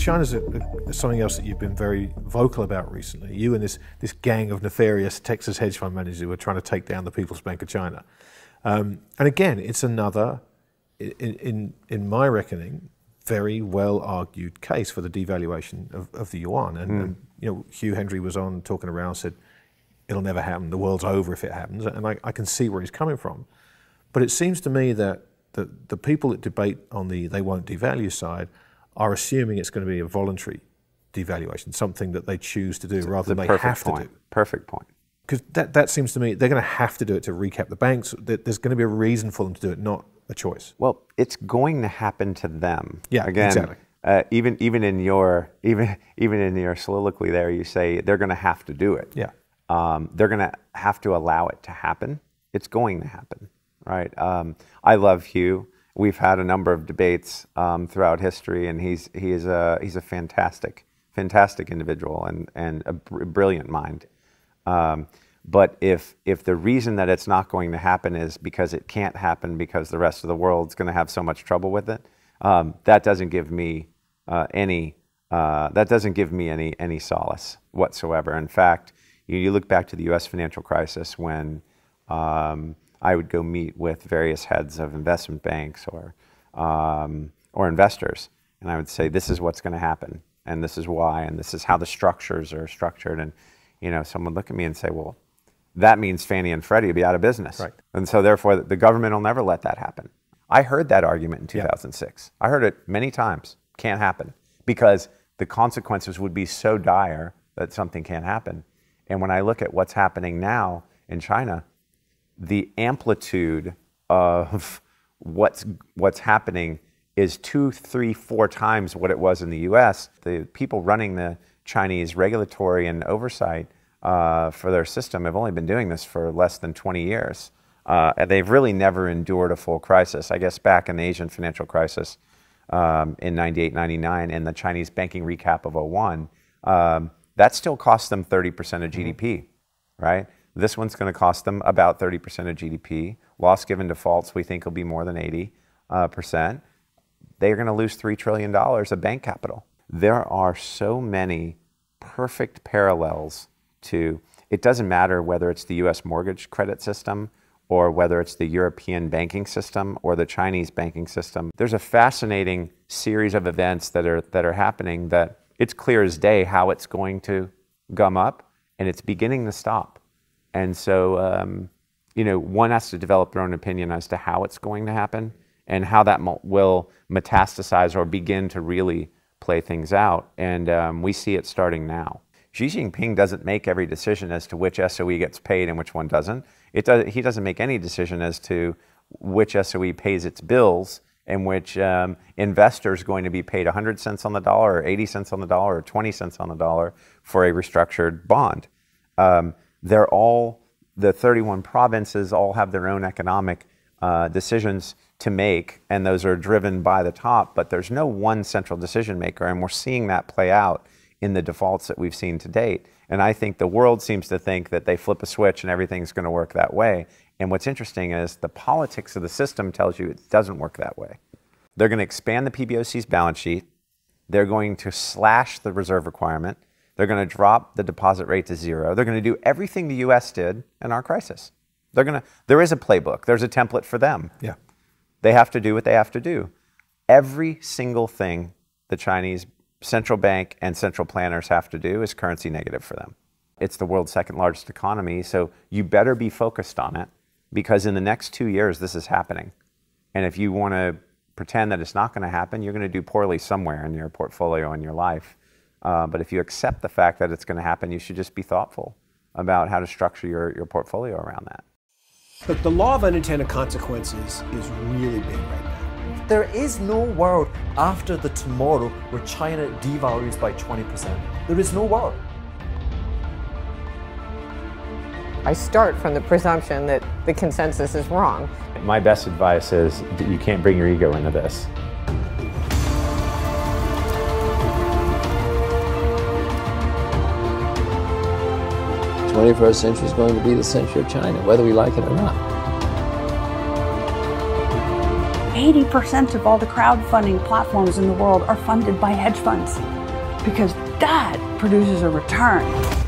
China's a, a, something else that you've been very vocal about recently. You and this, this gang of nefarious Texas hedge fund managers who are trying to take down the People's Bank of China. Um, and again, it's another, in, in, in my reckoning, very well argued case for the devaluation of, of the yuan. And, mm. and, you know, Hugh Hendry was on talking around, said, it'll never happen, the world's over if it happens. And I, I can see where he's coming from. But it seems to me that the, the people that debate on the they won't devalue side are assuming it's going to be a voluntary devaluation, something that they choose to do it's rather than they have point. to do. Perfect point. Because that, that seems to me they're going to have to do it to recap the banks. There's going to be a reason for them to do it, not a choice. Well, it's going to happen to them. Yeah, Again, exactly. Uh, even even in your even even in your soliloquy there, you say they're going to have to do it. Yeah. Um, they're going to have to allow it to happen. It's going to happen, right? Um, I love Hugh. We've had a number of debates um, throughout history, and he's he is a he's a fantastic fantastic individual and and a br- brilliant mind. Um, but if if the reason that it's not going to happen is because it can't happen because the rest of the world's going to have so much trouble with it, um, that doesn't give me uh, any uh, that doesn't give me any any solace whatsoever. In fact, you, you look back to the U.S. financial crisis when um, I would go meet with various heads of investment banks or, um, or investors, and I would say, this is what's going to happen, and this is why, and this is how the structures are structured. And you know, someone would look at me and say, well, that means Fannie and Freddie will be out of business. Right. And so therefore the government will never let that happen. I heard that argument in 2006. Yeah. I heard it many times. Can't happen because the consequences would be so dire that something can't happen. And when I look at what's happening now in China, the amplitude of what's, what's happening is two, three, four times what it was in the US. The people running the Chinese regulatory and oversight uh, for their system have only been doing this for less than 20 years. Uh, and they've really never endured a full crisis. I guess back in the Asian financial crisis um, in 98, 99, and the Chinese banking recap of 01, um, that still cost them 30% of GDP, mm-hmm. right? This one's going to cost them about 30% of GDP. Loss given defaults, we think, will be more than 80. Uh, percent. They're going to lose $3 trillion of bank capital. There are so many perfect parallels to it doesn't matter whether it's the US mortgage credit system or whether it's the European banking system or the Chinese banking system. There's a fascinating series of events that are, that are happening that it's clear as day how it's going to gum up and it's beginning to stop. And so, um, you know, one has to develop their own opinion as to how it's going to happen and how that will metastasize or begin to really play things out. And um, we see it starting now. Xi Jinping doesn't make every decision as to which SOE gets paid and which one doesn't. It does, he doesn't make any decision as to which SOE pays its bills and which um, investor is going to be paid 100 cents on the dollar or 80 cents on the dollar or 20 cents on the dollar for a restructured bond. Um, they're all, the 31 provinces all have their own economic uh, decisions to make, and those are driven by the top, but there's no one central decision maker, and we're seeing that play out in the defaults that we've seen to date. And I think the world seems to think that they flip a switch and everything's going to work that way. And what's interesting is the politics of the system tells you it doesn't work that way. They're going to expand the PBOC's balance sheet. They're going to slash the reserve requirement. They're going to drop the deposit rate to zero. They're going to do everything the US did in our crisis. They're going to, there is a playbook, there's a template for them. Yeah. They have to do what they have to do. Every single thing the Chinese central bank and central planners have to do is currency negative for them. It's the world's second largest economy, so you better be focused on it because in the next two years, this is happening. And if you want to pretend that it's not going to happen, you're going to do poorly somewhere in your portfolio in your life. Uh, but if you accept the fact that it's going to happen, you should just be thoughtful about how to structure your, your portfolio around that. Look, the law of unintended consequences is really big right now. There is no world after the tomorrow where China devalues by 20%. There is no world. I start from the presumption that the consensus is wrong. My best advice is that you can't bring your ego into this. 21st century is going to be the century of China, whether we like it or not. 80% of all the crowdfunding platforms in the world are funded by hedge funds. because that produces a return.